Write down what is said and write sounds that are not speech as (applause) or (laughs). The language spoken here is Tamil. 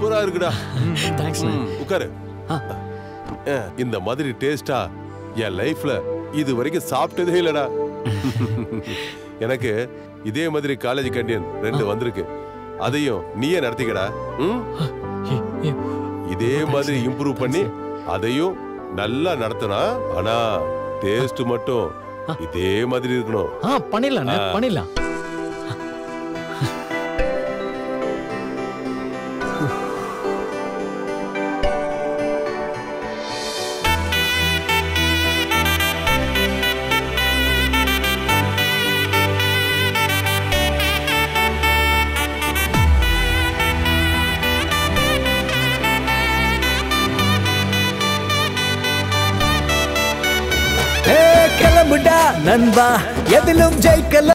சூப்பரா இருக்குடா. தேங்க்ஸ் உட்காரு. இந்த மாதிரி டேஸ்டா என் லைஃப்ல இது வரைக்கும் சாப்பிட்டதே இல்லடா. (laughs) எனக்கு இதே மாதிரி காலேஜ் கேண்டீன் ரெண்டு வந்திருக்கு. அதையும் நீயே நடத்திக்கடா? இதே மாதிரி இம்ப்ரூவ் பண்ணி அதையும் நல்லா நடத்தினா ஆனா டேஸ்ட் மட்டும் இதே மாதிரி இருக்கணும். ஆ. பண்ணிடலாம். நண்பா எதிலும் ஜெயிக்கல.